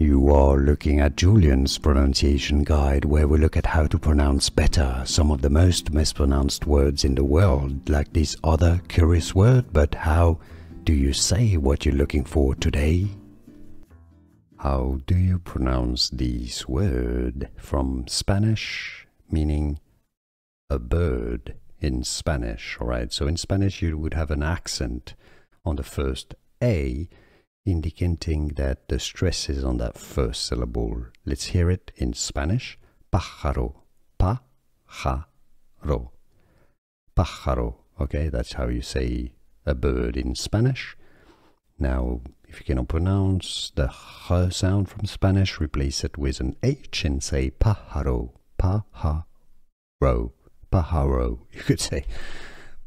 You are looking at Julien's pronunciation guide, where we look at how to pronounce better some of the most mispronounced words in the world, like this other curious word. But how do you say what you're looking for today? How do you pronounce this word from Spanish, meaning a bird in Spanish? Alright, so in Spanish you would have an accent on the first A indicating that the stress is on that first syllable. Let's hear it in Spanish. Pájaro. Pájaro. Pájaro. Okay, that's how you say a bird in Spanish. Now, if you cannot pronounce the h sound from Spanish, replace it with an H and say pájaro. Pájaro. Pájaro. You could say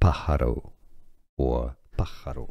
pájaro or pájaro.